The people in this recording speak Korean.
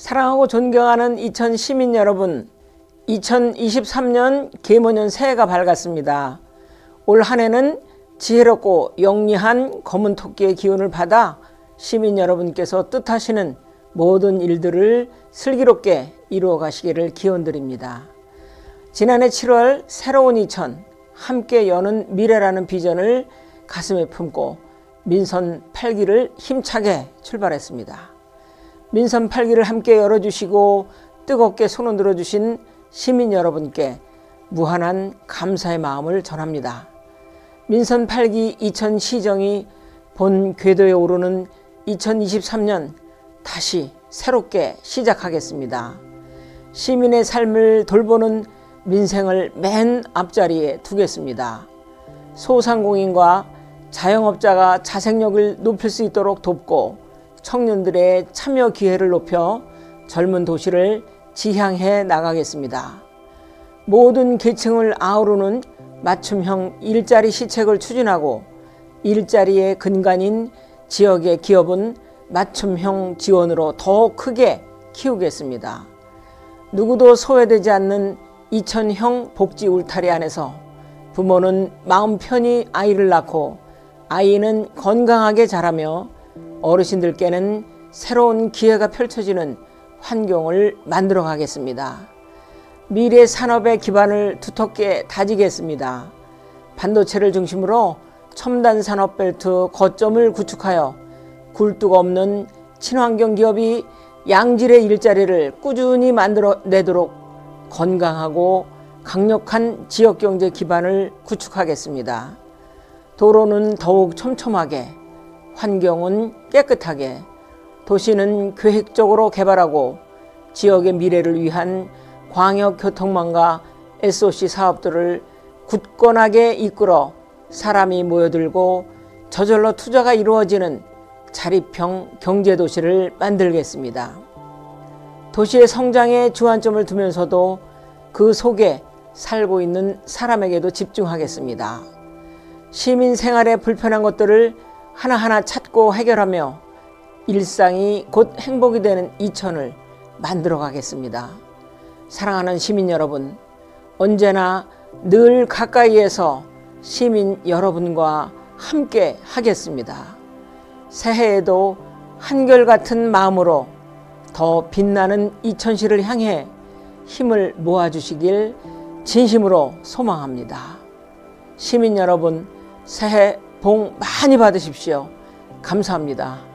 사랑하고 존경하는 이천 시민 여러분, 2023년 계모년 새해가 밝았습니다. 올 한 해는 지혜롭고 영리한 검은 토끼의 기운을 받아 시민 여러분께서 뜻하시는 모든 일들을 슬기롭게 이루어 가시기를 기원드립니다. 지난해 7월 새로운 2000 함께 여는 미래라는 비전을 가슴에 품고 민선 8기를 힘차게 출발했습니다. 민선 8기를 함께 열어주시고 뜨겁게 손을 들어주신 시민 여러분께 무한한 감사의 마음을 전합니다. 민선 8기 2000 시정이 본 궤도에 오르는 2023년 다시 새롭게 시작하겠습니다. 시민의 삶을 돌보는 민생을 맨 앞자리에 두겠습니다. 소상공인과 자영업자가 자생력을 높일 수 있도록 돕고 청년들의 참여 기회를 높여 젊은 도시를 지향해 나가겠습니다. 모든 계층을 아우르는 맞춤형 일자리 시책을 추진하고 일자리의 근간인 지역의 기업은 맞춤형 지원으로 더 크게 키우겠습니다. 누구도 소외되지 않는 이천형 복지 울타리 안에서 부모는 마음 편히 아이를 낳고 아이는 건강하게 자라며 어르신들께는 새로운 기회가 펼쳐지는 환경을 만들어 가겠습니다. 미래 산업의 기반을 두텁게 다지겠습니다. 반도체를 중심으로 첨단 산업 벨트 거점을 구축하여 굴뚝 없는 친환경 기업이 양질의 일자리를 꾸준히 만들어 내도록 건강하고 강력한 지역 경제 기반을 구축하겠습니다. 도로는 더욱 촘촘하게, 환경은 깨끗하게, 도시는 계획적으로 개발하고 지역의 미래를 위한 광역교통망과 SOC 사업들을 굳건하게 이끌어 사람이 모여들고 저절로 투자가 이루어지는 자립형 경제도시를 만들겠습니다. 도시의 성장에 주안점을 두면서도 그 속에 살고 있는 사람에게도 집중하겠습니다. 시민 생활에 불편한 것들을 하나하나 찾고 해결하며 일상이 곧 행복이 되는 이천을 만들어 가겠습니다. 사랑하는 시민 여러분, 언제나 늘 가까이에서 시민 여러분과 함께 하겠습니다. 새해에도 한결같은 마음으로 더 빛나는 이천시를 향해 힘을 모아주시길 진심으로 소망합니다. 시민 여러분, 새해 복 많이 받으십시오. 감사합니다.